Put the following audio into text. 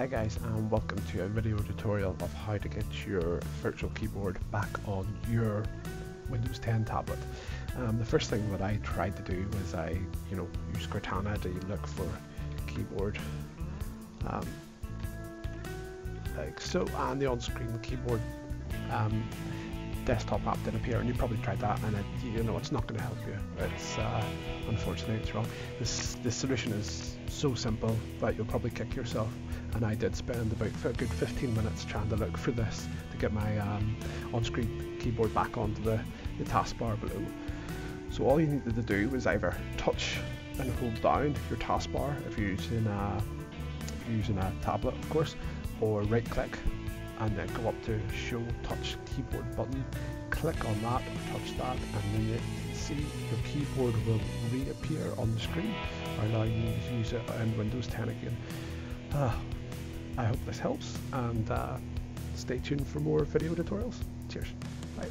Hi guys and welcome to a video tutorial of how to get your virtual keyboard back on your Windows 10 tablet. Um, the first thing that I tried to do was I, you know, use Cortana to look for keyboard um, like so and the on-screen keyboard um, desktop app didn't appear and you probably tried that and it, you know it's not going to help you. It's uh, unfortunately it's wrong. This this solution is so simple that you'll probably kick yourself and I did spend about a good 15 minutes trying to look for this to get my um, on-screen keyboard back onto the, the taskbar below. So all you needed to do was either touch and hold down your taskbar if you're using a, you're using a tablet of course or right click and then go up to show touch keyboard button click on that touch that and then see your keyboard will reappear on the screen allowing you to use it in Windows 10 again. Uh, I hope this helps and uh, stay tuned for more video tutorials. Cheers. Bye